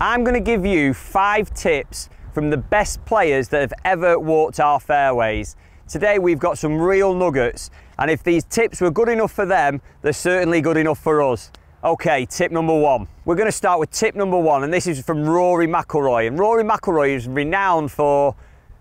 I'm going to give you five tips from the best players that have ever walked our fairways. Today we've got some real nuggets and if these tips were good enough for them, they're certainly good enough for us. Okay, tip number one. We're going to start with tip number one, and this is from Rory McIlroy. And Rory McIlroy is renowned for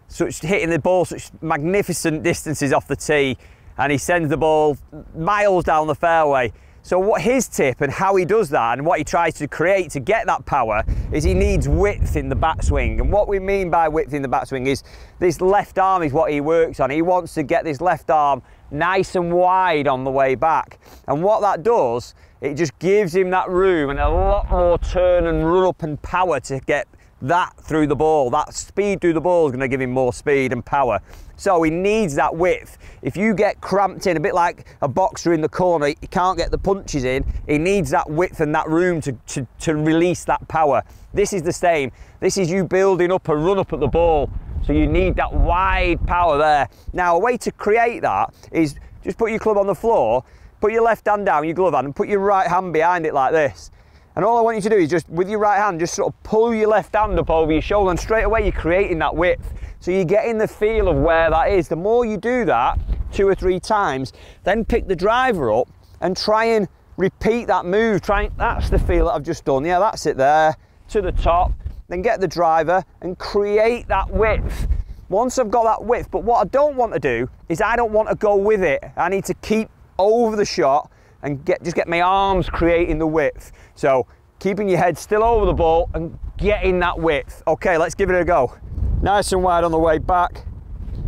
such hitting the ball such magnificent distances off the tee, and he sends the ball miles down the fairway. So what his tip and how he does that and what he tries to create to get that power is he needs width in the backswing. And what we mean by width in the backswing is this left arm is what he works on. He wants to get this left arm nice and wide on the way back. And what that does it just gives him that room and a lot more turn and run up and power to get that through the ball. That speed through the ball is going to give him more speed and power. So he needs that width. If you get cramped in, a bit like a boxer in the corner, he can't get the punches in, he needs that width and that room to, to, to release that power. This is the same. This is you building up a run up at the ball. So you need that wide power there. Now, a way to create that is just put your club on the floor Put your left hand down, your glove hand, and put your right hand behind it like this. And all I want you to do is just, with your right hand, just sort of pull your left hand up over your shoulder and straight away you're creating that width. So you're getting the feel of where that is. The more you do that two or three times, then pick the driver up and try and repeat that move. Try and, that's the feel that I've just done. Yeah, that's it there, to the top. Then get the driver and create that width. Once I've got that width, but what I don't want to do is I don't want to go with it. I need to keep over the shot and get just get my arms creating the width. So keeping your head still over the ball and getting that width. Okay, let's give it a go. Nice and wide on the way back.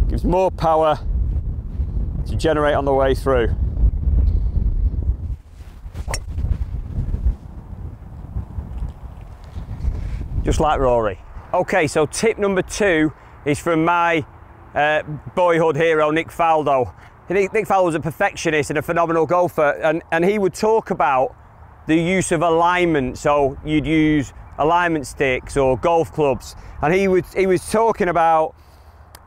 Gives more power to generate on the way through. Just like Rory. Okay, so tip number two is from my uh, boyhood hero, Nick Faldo. Nick Faldo was a perfectionist and a phenomenal golfer, and, and he would talk about the use of alignment. So you'd use alignment sticks or golf clubs, and he would he was talking about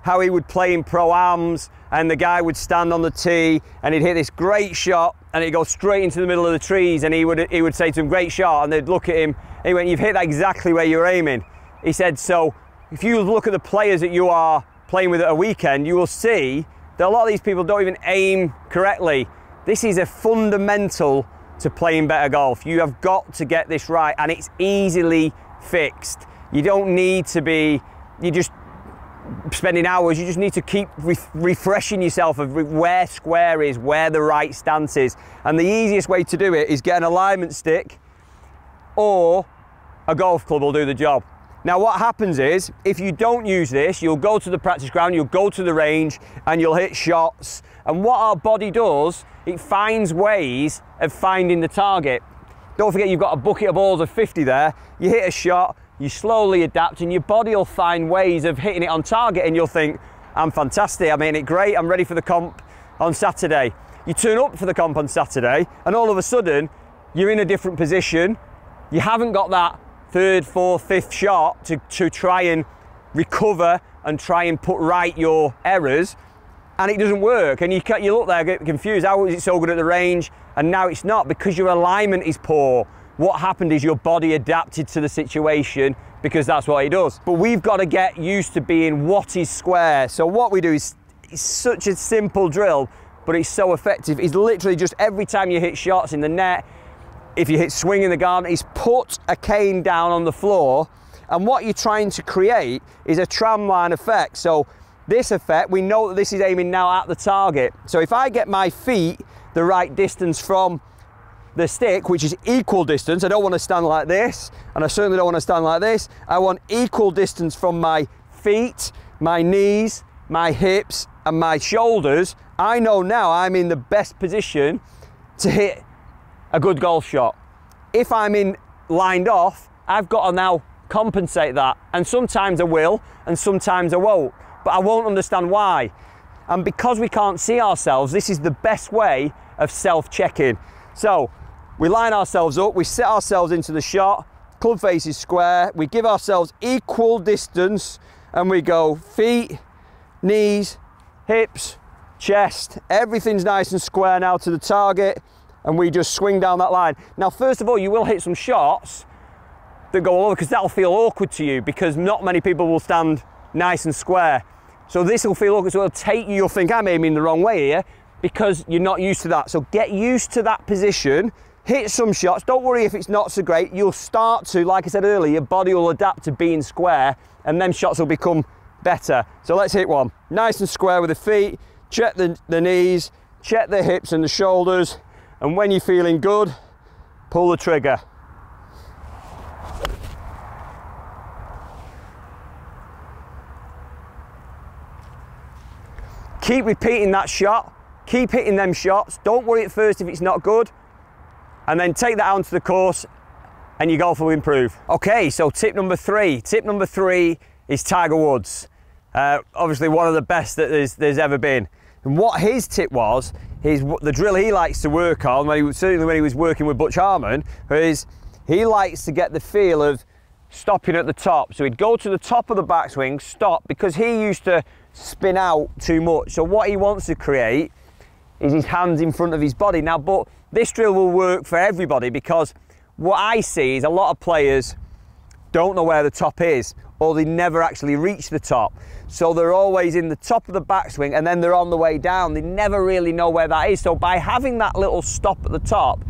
how he would play in pro-ams and the guy would stand on the tee and he'd hit this great shot and it'd go straight into the middle of the trees and he would he would say to him great shot and they'd look at him he went you've hit that exactly where you're aiming he said so if you look at the players that you are playing with at a weekend you will see that a lot of these people don't even aim correctly. This is a fundamental to playing better golf. You have got to get this right and it's easily fixed. You don't need to be, you just spending hours, you just need to keep re refreshing yourself of where square is, where the right stance is. And the easiest way to do it is get an alignment stick or a golf club will do the job. Now what happens is, if you don't use this, you'll go to the practice ground, you'll go to the range and you'll hit shots. And what our body does, it finds ways of finding the target. Don't forget you've got a bucket of balls of 50 there. You hit a shot, you slowly adapt and your body will find ways of hitting it on target and you'll think, I'm fantastic, I made it great, I'm ready for the comp on Saturday. You turn up for the comp on Saturday and all of a sudden you're in a different position. You haven't got that third, fourth, fifth shot to, to try and recover and try and put right your errors and it doesn't work. And you, you look there get confused. How is it so good at the range? And now it's not because your alignment is poor. What happened is your body adapted to the situation because that's what it does. But we've got to get used to being what is square. So what we do is such a simple drill but it's so effective. It's literally just every time you hit shots in the net if you hit swing in the garden, is put a cane down on the floor and what you're trying to create is a tramline effect. So this effect, we know that this is aiming now at the target. So if I get my feet the right distance from the stick, which is equal distance, I don't want to stand like this, and I certainly don't want to stand like this. I want equal distance from my feet, my knees, my hips, and my shoulders. I know now I'm in the best position to hit a good golf shot. If I'm in lined off, I've got to now compensate that. And sometimes I will, and sometimes I won't. But I won't understand why. And because we can't see ourselves, this is the best way of self-checking. So we line ourselves up, we set ourselves into the shot, club face is square, we give ourselves equal distance, and we go feet, knees, hips, chest, everything's nice and square now to the target and we just swing down that line. Now, first of all, you will hit some shots that go all over because that'll feel awkward to you because not many people will stand nice and square. So this will feel awkward, so it'll take you, you'll think I'm aiming the wrong way here because you're not used to that. So get used to that position, hit some shots. Don't worry if it's not so great. You'll start to, like I said earlier, your body will adapt to being square and then shots will become better. So let's hit one. Nice and square with the feet, check the, the knees, check the hips and the shoulders. And when you're feeling good, pull the trigger. Keep repeating that shot. Keep hitting them shots. Don't worry at first if it's not good. And then take that onto the course and your golf will improve. Okay, so tip number three. Tip number three is Tiger Woods. Uh, obviously one of the best that there's, there's ever been. And what his tip was, the drill he likes to work on, when he, certainly when he was working with Butch Harmon, is he likes to get the feel of stopping at the top. So he'd go to the top of the backswing, stop, because he used to spin out too much. So what he wants to create is his hands in front of his body. Now, but this drill will work for everybody because what I see is a lot of players don't know where the top is or they never actually reach the top. So they're always in the top of the backswing and then they're on the way down. They never really know where that is. So by having that little stop at the top,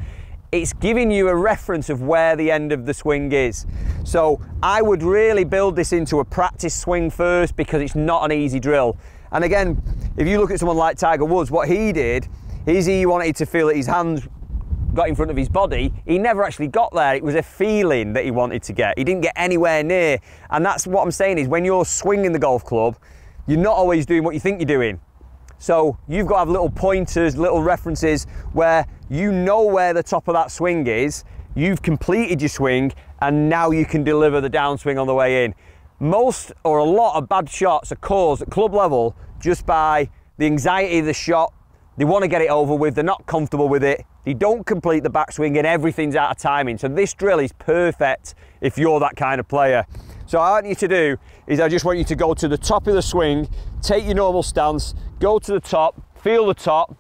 it's giving you a reference of where the end of the swing is. So I would really build this into a practice swing first because it's not an easy drill. And again, if you look at someone like Tiger Woods, what he did is he wanted to feel that his hands got in front of his body, he never actually got there. It was a feeling that he wanted to get. He didn't get anywhere near. And that's what I'm saying is when you're swinging the golf club, you're not always doing what you think you're doing. So you've got to have little pointers, little references where you know where the top of that swing is, you've completed your swing, and now you can deliver the downswing on the way in. Most or a lot of bad shots are caused at club level just by the anxiety of the shot. They want to get it over with, they're not comfortable with it, they don't complete the backswing, and everything's out of timing. So this drill is perfect if you're that kind of player. So what I want you to do is I just want you to go to the top of the swing, take your normal stance, go to the top, feel the top,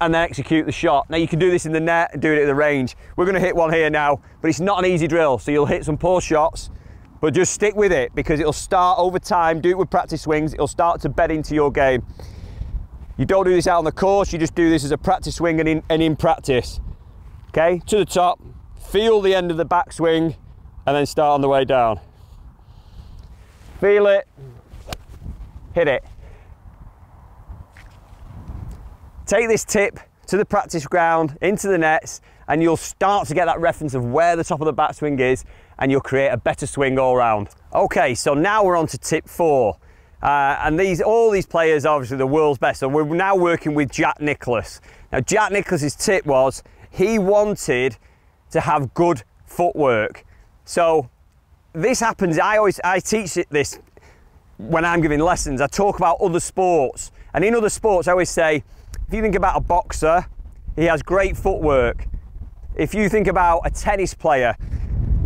and then execute the shot. Now you can do this in the net and do it at the range. We're gonna hit one here now, but it's not an easy drill. So you'll hit some poor shots, but just stick with it because it'll start over time, do it with practice swings, it'll start to bed into your game. You don't do this out on the course, you just do this as a practice swing and in, and in practice. Okay, to the top, feel the end of the backswing, and then start on the way down. Feel it, hit it. Take this tip to the practice ground, into the nets, and you'll start to get that reference of where the top of the backswing is, and you'll create a better swing all round. Okay, so now we're on to tip four. Uh, and these, all these players are obviously the world's best. So we're now working with Jack Nicklaus. Now, Jack Nicklaus's tip was he wanted to have good footwork. So this happens, I always, I teach it this when I'm giving lessons. I talk about other sports. And in other sports, I always say, if you think about a boxer, he has great footwork. If you think about a tennis player,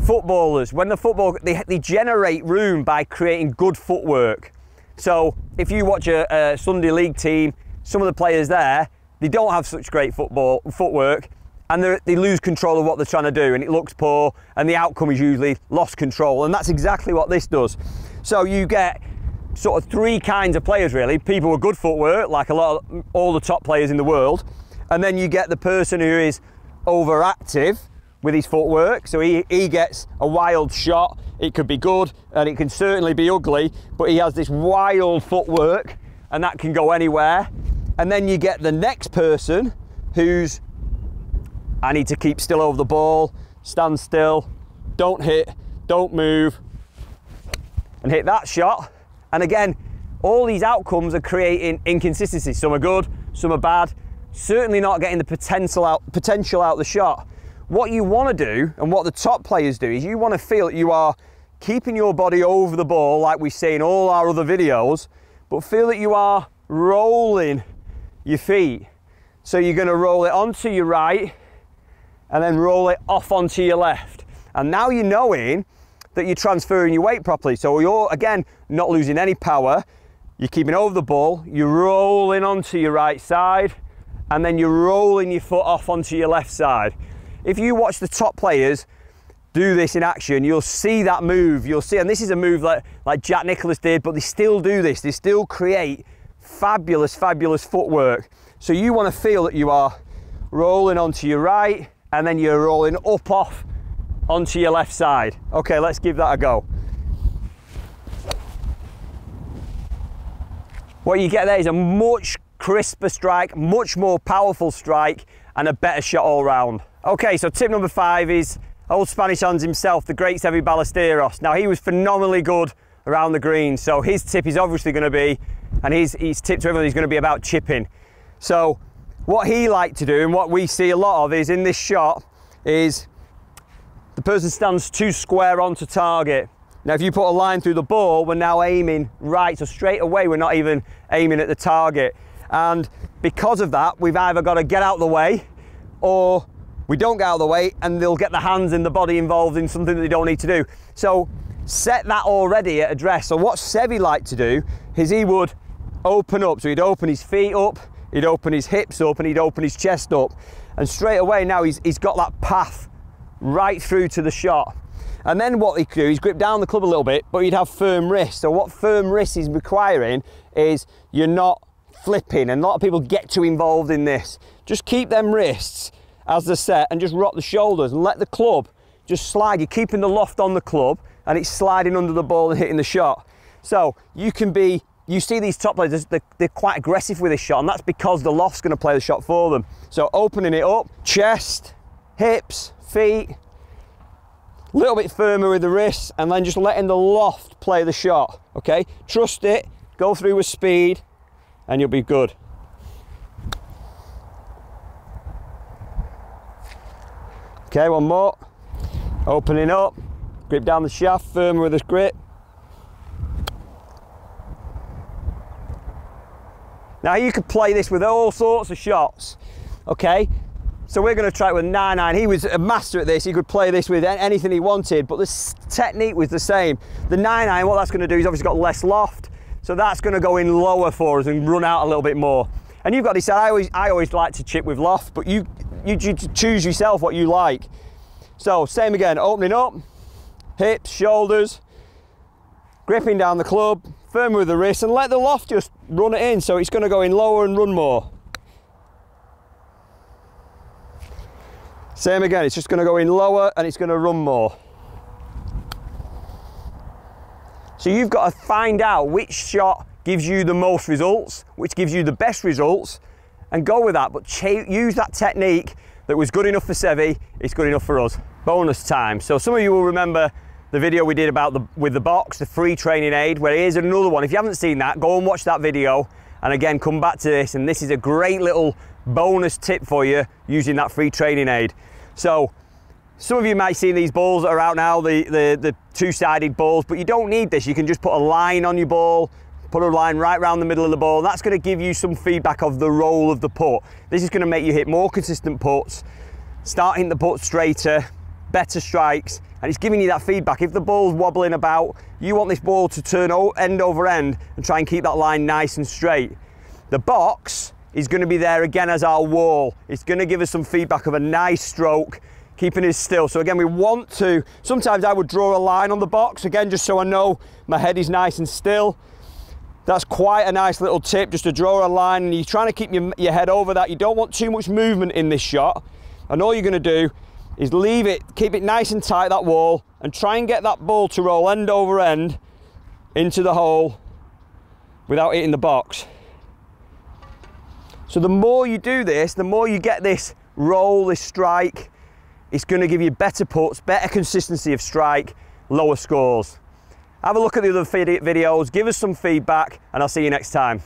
footballers, when the football, they, they generate room by creating good footwork. So if you watch a, a Sunday league team, some of the players there, they don't have such great football footwork and they lose control of what they're trying to do and it looks poor and the outcome is usually lost control and that's exactly what this does. So you get sort of three kinds of players really. People with good footwork, like a lot of all the top players in the world, and then you get the person who is overactive with his footwork. So he, he gets a wild shot. It could be good and it can certainly be ugly, but he has this wild footwork and that can go anywhere. And then you get the next person who's, I need to keep still over the ball, stand still, don't hit, don't move, and hit that shot. And again, all these outcomes are creating inconsistencies. Some are good, some are bad. Certainly not getting the potential out, potential out the shot. What you want to do, and what the top players do, is you want to feel that you are keeping your body over the ball, like we say in all our other videos, but feel that you are rolling your feet. So you're going to roll it onto your right and then roll it off onto your left. And now you're knowing that you're transferring your weight properly. So you're, again, not losing any power. You're keeping over the ball. You're rolling onto your right side and then you're rolling your foot off onto your left side. If you watch the top players, do this in action, you'll see that move. You'll see, and this is a move like, like Jack Nicklaus did, but they still do this. They still create fabulous, fabulous footwork. So you want to feel that you are rolling onto your right and then you're rolling up off onto your left side. Okay, let's give that a go. What you get there is a much crisper strike, much more powerful strike, and a better shot all round. Okay, so tip number five is old Spanish Hans himself, the great Seve Ballesteros. Now, he was phenomenally good around the green, so his tip is obviously going to be, and his, his tip to everyone is going to be about chipping. So, what he liked to do, and what we see a lot of, is in this shot, is the person stands too square onto target. Now, if you put a line through the ball, we're now aiming right, so straight away we're not even aiming at the target. And because of that, we've either got to get out of the way or we don't get out of the way and they'll get the hands and the body involved in something that they don't need to do. So set that already at address. So what Seve liked to do is he would open up. So he'd open his feet up, he'd open his hips up and he'd open his chest up. And straight away now he's, he's got that path right through to the shot. And then what he could do, he's grip down the club a little bit, but he'd have firm wrists. So what firm wrists is requiring is you're not flipping, and a lot of people get too involved in this. Just keep them wrists as they're set and just rock the shoulders and let the club just slide. You're keeping the loft on the club and it's sliding under the ball and hitting the shot. So you can be, you see these top players, they're, they're quite aggressive with this shot and that's because the loft's gonna play the shot for them. So opening it up, chest, hips, feet, a little bit firmer with the wrists and then just letting the loft play the shot, okay? Trust it, go through with speed, and you'll be good. Okay, one more. Opening up, grip down the shaft, firmer with this grip. Now you could play this with all sorts of shots, okay? So we're gonna try it with 9-9. He was a master at this. He could play this with anything he wanted, but the technique was the same. The 9-9, what that's gonna do is obviously got less loft, so that's going to go in lower for us and run out a little bit more. And you've got to decide, I always, I always like to chip with loft, but you, you, choose yourself what you like. So same again, opening up, hips, shoulders, gripping down the club, firm with the wrist and let the loft just run it in. So it's going to go in lower and run more. Same again, it's just going to go in lower and it's going to run more. So you've got to find out which shot gives you the most results, which gives you the best results, and go with that. But use that technique that was good enough for Seve, it's good enough for us. Bonus time. So some of you will remember the video we did about the with the box, the free training aid, where here's another one. If you haven't seen that, go and watch that video. And again, come back to this. And this is a great little bonus tip for you using that free training aid. So some of you might see these balls that are out now, the, the, the two-sided balls, but you don't need this. You can just put a line on your ball, put a line right around the middle of the ball. That's going to give you some feedback of the roll of the putt. This is going to make you hit more consistent putts, start hitting the putt straighter, better strikes, and it's giving you that feedback. If the ball's wobbling about, you want this ball to turn end over end and try and keep that line nice and straight. The box is going to be there again as our wall. It's going to give us some feedback of a nice stroke, keeping it still. So again, we want to, sometimes I would draw a line on the box, again, just so I know my head is nice and still. That's quite a nice little tip, just to draw a line and you're trying to keep your, your head over that. You don't want too much movement in this shot. And all you're gonna do is leave it, keep it nice and tight, that wall, and try and get that ball to roll end over end into the hole without hitting the box. So the more you do this, the more you get this roll, this strike, it's going to give you better puts, better consistency of strike, lower scores. Have a look at the other videos, give us some feedback, and I'll see you next time.